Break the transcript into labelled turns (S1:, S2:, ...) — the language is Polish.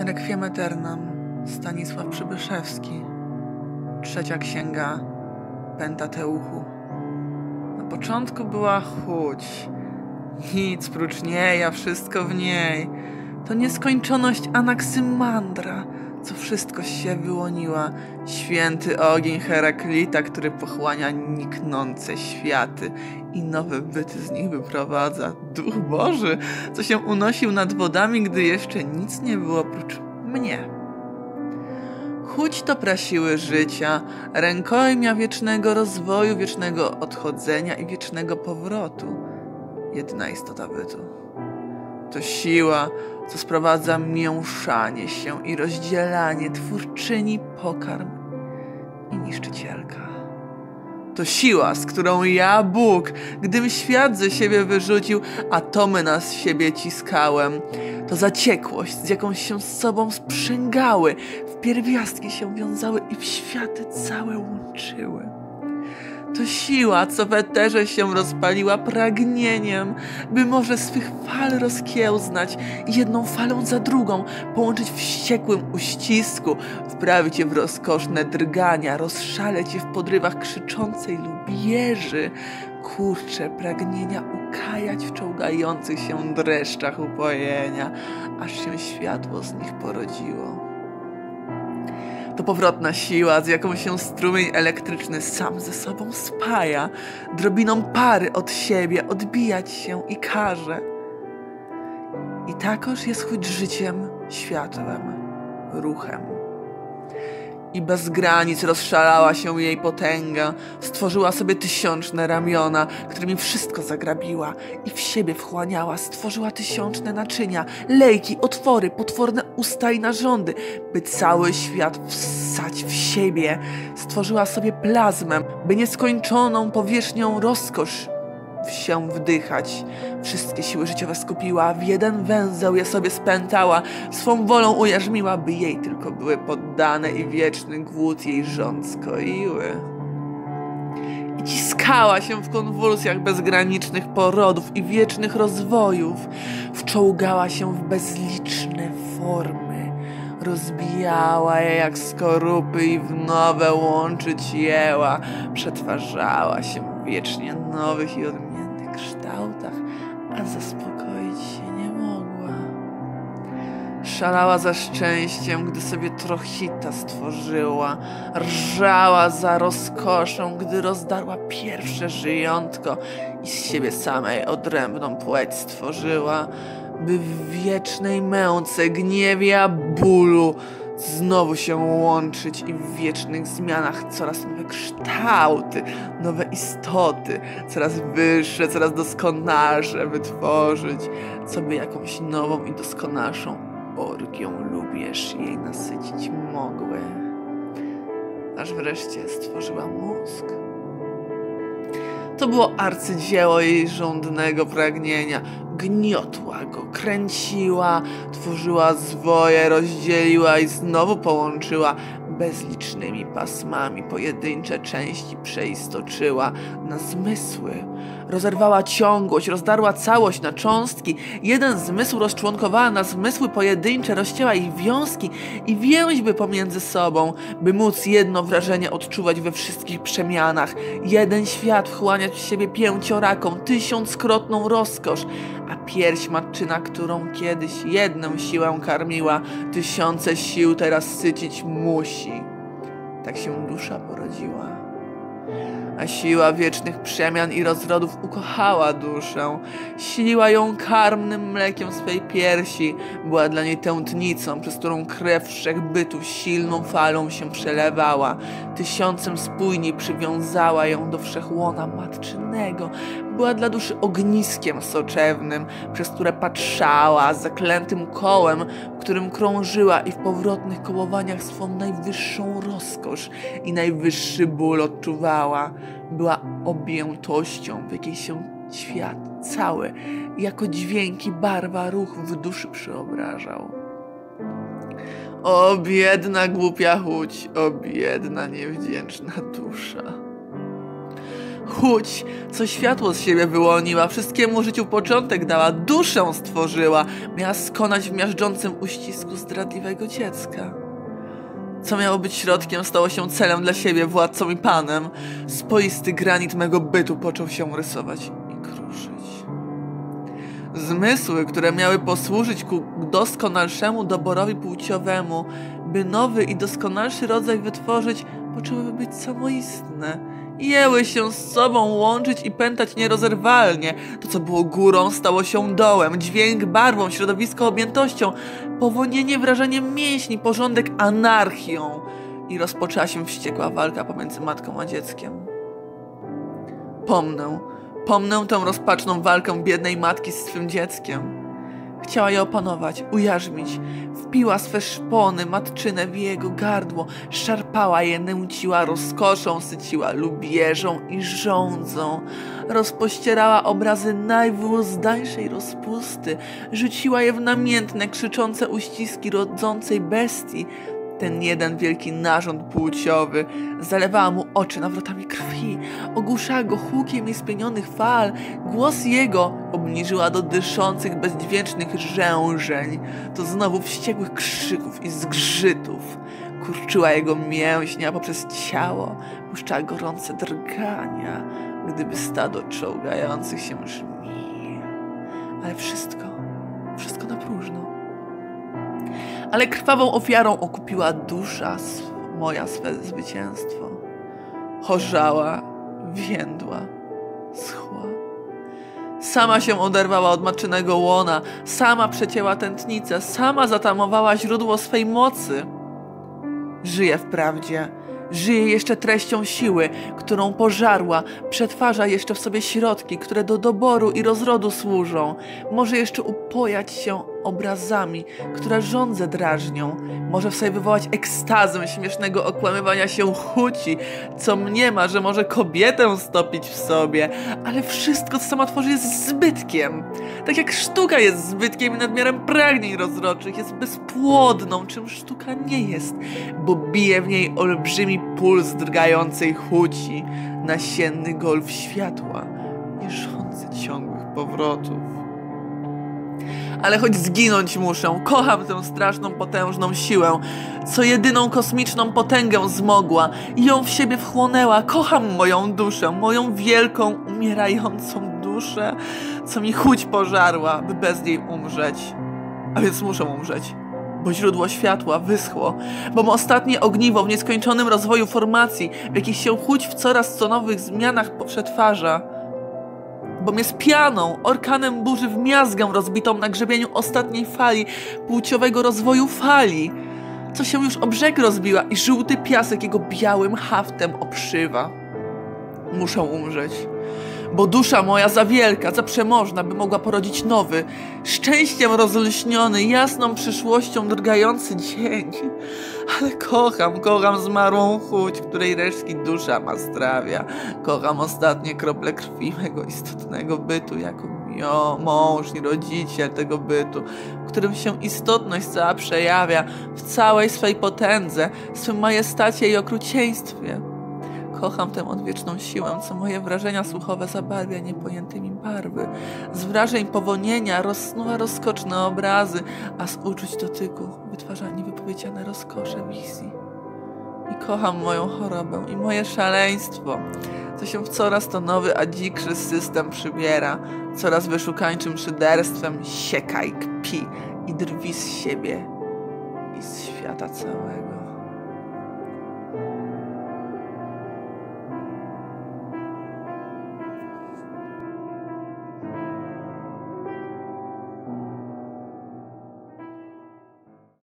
S1: Requiem Eternam Stanisław Przybyszewski Trzecia księga Pentateuchu. Na początku była chuć Nic prócz niej, a wszystko w niej. To nieskończoność Anaksymandra co wszystko się wyłoniła. Święty ogień Heraklita, który pochłania niknące światy i nowe byty z nich wyprowadza. Duch Boży, co się unosił nad wodami, gdy jeszcze nic nie było oprócz mnie. Chuć to prasiły życia, rękojmia wiecznego rozwoju, wiecznego odchodzenia i wiecznego powrotu. Jedna istota bytu. To siła, co sprowadza miąszanie się i rozdzielanie twórczyni pokarm i niszczycielka. To siła, z którą ja, Bóg, gdym świat ze siebie wyrzucił, atomy na siebie ciskałem. To zaciekłość, z jaką się z sobą sprzęgały, w pierwiastki się wiązały i w światy całe łączyły. To siła, co w eterze się rozpaliła pragnieniem, by może swych fal rozkiełznać jedną falą za drugą połączyć w wściekłym uścisku, wprawić je w rozkoszne drgania, rozszaleć je w podrywach krzyczącej lubieży, kurcze pragnienia ukajać w czołgających się dreszczach upojenia, aż się światło z nich porodziło. To powrotna siła, z jaką się strumień elektryczny sam ze sobą spaja, drobiną pary od siebie odbijać się i każe. I takoż jest choć życiem, światłem, ruchem i bez granic rozszalała się jej potęga. Stworzyła sobie tysiączne ramiona, którymi wszystko zagrabiła i w siebie wchłaniała. Stworzyła tysiączne naczynia, lejki, otwory, potworne usta i narządy, by cały świat wsać w siebie. Stworzyła sobie plazmę, by nieskończoną powierzchnią rozkosz się wdychać. Wszystkie siły życiowe skupiła, w jeden węzeł je sobie spętała, swą wolą ujarzmiła, by jej tylko były poddane i wieczny głód jej rząd skoiły. I ciskała się w konwulsjach bezgranicznych porodów i wiecznych rozwojów, wczołgała się w bezliczne formy, rozbijała je jak skorupy i w nowe łączyć jęła, przetwarzała się wiecznie nowych i odmiennych kształtach, a zaspokoić Szalała za szczęściem, gdy sobie trochita stworzyła, rżała za rozkoszą, gdy rozdarła pierwsze żyjątko i z siebie samej odrębną płeć stworzyła, by w wiecznej męce, gniewie, bólu znowu się łączyć i w wiecznych zmianach coraz nowe kształty, nowe istoty, coraz wyższe, coraz doskonalsze wytworzyć, co by jakąś nową i doskonalszą orgią lubiesz jej nasycić mogły. Aż wreszcie stworzyła mózg. To było arcydzieło jej żądnego pragnienia, gniotła go, kręciła, tworzyła zwoje, rozdzieliła i znowu połączyła, bezlicznymi pasmami pojedyncze części przeistoczyła na zmysły. Rozerwała ciągłość, rozdarła całość na cząstki, jeden zmysł rozczłonkowała na zmysły pojedyncze, rozcięła ich wiązki i więźby pomiędzy sobą, by móc jedno wrażenie odczuwać we wszystkich przemianach, jeden świat wchłaniać w siebie pięcioraką, tysiąckrotną rozkosz, a pierś matczyna, którą kiedyś jedną siłę karmiła, tysiące sił teraz sycić musi. Tak się dusza porodziła a siła wiecznych przemian i rozrodów ukochała duszę. Siliła ją karmnym mlekiem swej piersi, była dla niej tętnicą, przez którą krew wszechbytu silną falą się przelewała. Tysiącem spójni przywiązała ją do wszechłona matczynego. Była dla duszy ogniskiem soczewnym, przez które patrzała, zaklętym kołem, którym krążyła i w powrotnych kołowaniach swą najwyższą rozkosz i najwyższy ból odczuwała była objętością, w jakiej się świat cały, jako dźwięki, barwa, ruch w duszy przeobrażał. O biedna głupia chudź, o biedna niewdzięczna dusza. Chudź, co światło z siebie wyłoniła, wszystkiemu życiu początek dała, duszę stworzyła, miała skonać w miażdżącym uścisku zdradliwego dziecka. Co miało być środkiem, stało się celem dla siebie, władcą i panem. Spoisty granit mego bytu począł się rysować i kruszyć. Zmysły, które miały posłużyć ku doskonalszemu doborowi płciowemu, by nowy i doskonalszy rodzaj wytworzyć, poczęłyby być samoistne. Jęły się z sobą łączyć i pętać nierozerwalnie. To, co było górą, stało się dołem. Dźwięk barwą, środowisko objętością, powonienie wrażeniem mięśni, porządek anarchią. I rozpoczęła się wściekła walka pomiędzy matką a dzieckiem. Pomnę, pomnę tę rozpaczną walkę biednej matki z swym dzieckiem. Chciała je opanować, ujarzmić. Wpiła swe szpony, matczynę w jego gardło, szarpała je, nęciła rozkoszą, syciła lubieżą i żądzą. Rozpościerała obrazy najwyuzdańszej rozpusty, rzuciła je w namiętne, krzyczące uściski rodzącej bestii, ten jeden wielki narząd płciowy. Zalewała mu oczy nawrotami krwi, ogłuszała go hukiem jej spienionych fal. Głos jego obniżyła do dyszących, bezdźwięcznych rzężeń, to znowu wściekłych krzyków i zgrzytów. Kurczyła jego mięśnia poprzez ciało, puszczała gorące drgania, gdyby stado czołgających się żmi. Ale wszystko, wszystko na próżno ale krwawą ofiarą okupiła dusza moja swe zwycięstwo. Chorzała, więdła, schła. Sama się oderwała od maczynego łona, sama przecięła tętnicę, sama zatamowała źródło swej mocy. Żyje wprawdzie, żyje jeszcze treścią siły, którą pożarła, przetwarza jeszcze w sobie środki, które do doboru i rozrodu służą. Może jeszcze upojać się obrazami, które żądze drażnią. Może w sobie wywołać ekstazę śmiesznego okłamywania się chuci, co mniema, że może kobietę stopić w sobie, ale wszystko, co sama tworzy, jest zbytkiem. Tak jak sztuka jest zbytkiem i nadmiarem pragnień rozrodczych, jest bezpłodną, czym sztuka nie jest, bo bije w niej olbrzymi puls drgającej chuci, nasienny golf światła, nie ciągłych powrotów ale choć zginąć muszę, kocham tę straszną, potężną siłę, co jedyną kosmiczną potęgę zmogła i ją w siebie wchłonęła. Kocham moją duszę, moją wielką, umierającą duszę, co mi chuć pożarła, by bez niej umrzeć. A więc muszę umrzeć bo źródło światła wyschło, bo ostatnie ogniwo w nieskończonym rozwoju formacji, w jakich się chuć w coraz co nowych zmianach przetwarza bom jest pianą, orkanem burzy w miazgę rozbitą na grzebieniu ostatniej fali płciowego rozwoju fali, co się już o brzeg rozbiła i żółty piasek jego białym haftem obszywa. Muszę umrzeć bo dusza moja za wielka, za przemożna, by mogła porodzić nowy, szczęściem rozlśniony, jasną przyszłością drgający dzień. Ale kocham, kocham zmarłą chuć, której resztki dusza ma strawia. Kocham ostatnie krople krwi mego istotnego bytu, jako mio, mąż i rodziciel tego bytu, w którym się istotność cała przejawia w całej swej potędze, swym majestacie i okrucieństwie. Kocham tę odwieczną siłę, co moje wrażenia słuchowe zabawia niepojętymi barwy. Z wrażeń powonienia rozsnuwa rozkoczne obrazy, a z uczuć dotyku wytwarza niewypowiedziane rozkosze wizji. I kocham moją chorobę i moje szaleństwo, co się w coraz to nowy, a dzikszy system przybiera, coraz wyszukańczym szyderstwem sieka i kpi i drwi z siebie i z świata całego.